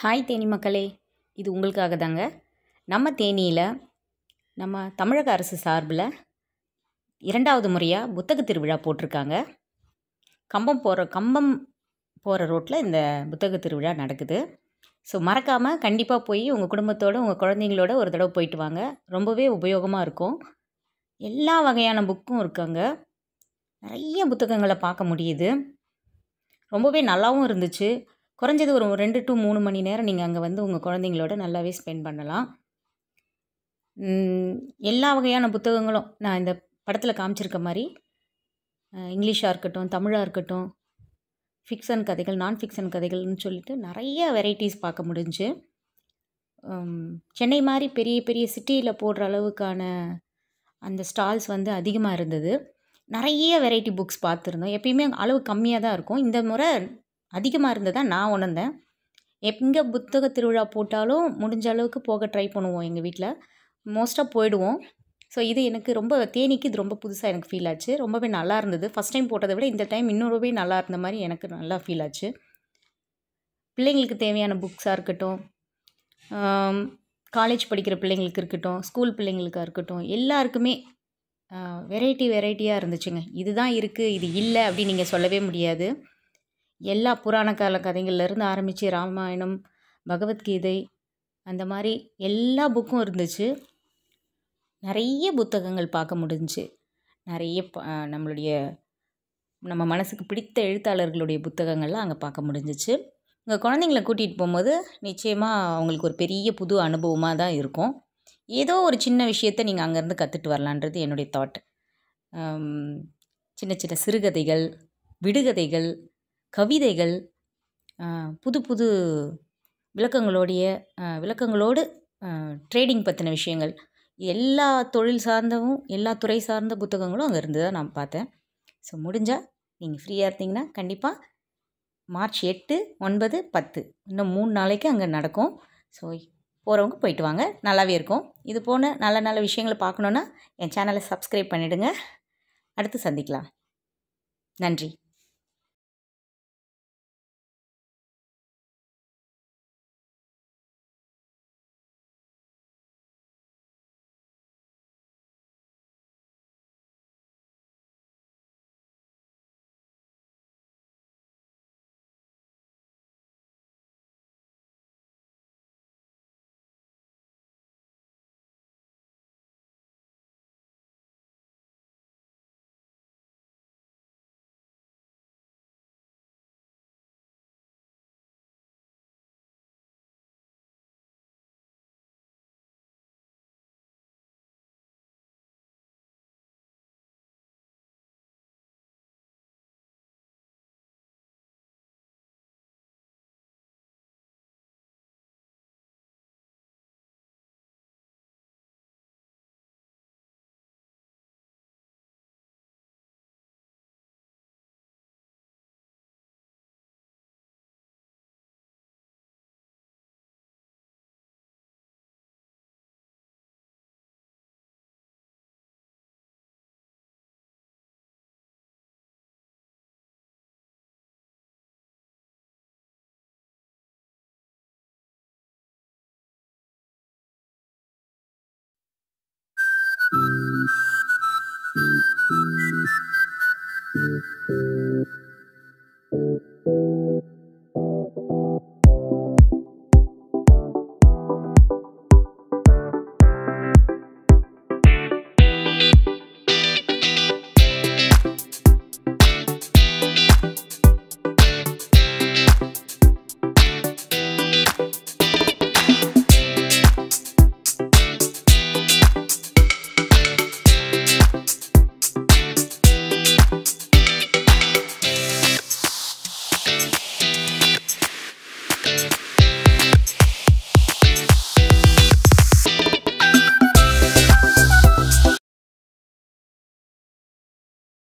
Hi Theni மக்களே இது உங்களுக்காக தாங்க நம்ம தேனியில் நம்ம தமிழக அரசு சார்பில் இரண்டாவது முறையாக புத்தக திருவிழா போட்டிருக்காங்க. கம்பம் போகிற கம்பம் போகிற ரோட்டில் இந்த புத்தக திருவிழா நடக்குது. ஸோ மறக்காமல் கண்டிப்பாக போய் உங்கள் குடும்பத்தோடு உங்கள் குழந்தைங்களோட ஒரு தடவை போயிட்டு வாங்க. ரொம்பவே உபயோகமாக இருக்கும். எல்லா வகையான புக்கும் இருக்காங்க. நிறைய புத்தகங்களை பார்க்க முடியுது. ரொம்பவே நல்லாவும் இருந்துச்சு. குறைஞ்சது ஒரு ரெண்டு டு மூணு மணி நேரம் நீங்கள் அங்கே வந்து உங்கள் குழந்தைங்களோட நல்லாவே ஸ்பெண்ட் பண்ணலாம். எல்லா வகையான புத்தகங்களும் நான் இந்த படத்தில் காமிச்சிருக்க மாதிரி இங்கிலீஷாக இருக்கட்டும் தமிழாக இருக்கட்டும் ஃபிக்ஷன் கதைகள் நான் ஃபிக்ஷன் கதைகள்னு சொல்லிட்டு நிறைய வெரைட்டிஸ் பார்க்க முடிஞ்சு. சென்னை மாதிரி பெரிய பெரிய சிட்டியில் போடுற அளவுக்கான அந்த ஸ்டால்ஸ் வந்து அதிகமாக இருந்தது. நிறைய வெரைட்டி புக்ஸ் பார்த்துருந்தோம். எப்பயுமே அளவு கம்மியாக தான் இருக்கும். இந்த முறை அதிகமாக இருந்ததாக நான் உணர்ந்தேன். எங்கே புத்தக திருவிழா போட்டாலும் முடிஞ்ச அளவுக்கு போக ட்ரை பண்ணுவோம் எங்கள் வீட்டில் மோஸ்ட்டாக போயிடுவோம். ஸோ இது எனக்கு ரொம்ப தேனிக்கு இது ரொம்ப புதுசாக எனக்கு ஃபீல் ஆச்சு. ரொம்பவே நல்லா இருந்தது. ஃபஸ்ட் டைம் போட்டதை விட இந்த டைம் இன்னொருவே நல்லா இருந்த மாதிரி எனக்கு நல்லா ஃபீல் ஆச்சு. பிள்ளைங்களுக்கு தேவையான புக்ஸாக இருக்கட்டும் காலேஜ் படிக்கிற பிள்ளைங்களுக்கு இருக்கட்டும் ஸ்கூல் பிள்ளைங்களுக்காக இருக்கட்டும் எல்லாருக்குமே வெரைட்டி வெரைட்டியாக இருந்துச்சுங்க. இதுதான் இருக்குது இது இல்லை அப்படின்னு நீங்கள் சொல்லவே முடியாது. எல்லா புராண கால கதைகள்லேருந்து ஆரம்பித்து ராமாயணம் பகவத்கீதை அந்த மாதிரி எல்லா புக்கும் இருந்துச்சு. நிறைய புத்தகங்கள் பார்க்க முடிஞ்சுச்சு. நிறைய ப- நம்மளுடைய நம்ம மனசுக்கு பிடித்த எழுத்தாளர்களுடைய புத்தகங்கள்லாம் அங்கே பார்க்க முடிஞ்சிச்சு. உங்கள் குழந்தைங்கள கூட்டிகிட்டு போகும்போது நிச்சயமாக அவங்களுக்கு ஒரு பெரிய புது அனுபவமாக தான் இருக்கும். ஏதோ ஒரு சின்ன விஷயத்தை நீங்கள் அங்கேருந்து கற்றுட்டு வரலான்றது என்னுடைய தாட் சின்ன சின்ன சிறுகதைகள் விடுகதைகள் கவிதைகள் புது புது விளக்கங்களோடைய விளக்கங்களோடு ட்ரேடிங் பற்றின விஷயங்கள். எல்லா தொழில் சார்ந்தவும் எல்லா துறை சார்ந்த புத்தகங்களும் அங்கே இருந்து தான் நான் பார்த்தேன். ஸோ முடிஞ்சால் நீங்கள் ஃப்ரீயாக இருந்தீங்கன்னா கண்டிப்பாக மார்ச் எட்டு ஒன்பது பத்து. இன்னும் மூணு நாளைக்கு அங்கே நடக்கும். ஸோ போகிறவங்க போயிட்டு வாங்க. நல்லாவே இருக்கும். இது போன நல்ல நல்ல விஷயங்களை பார்க்கணுன்னா என் சேனலை சப்ஸ்கிரைப் பண்ணிவிடுங்க அடுத்து சந்திக்கலாம். நன்றி.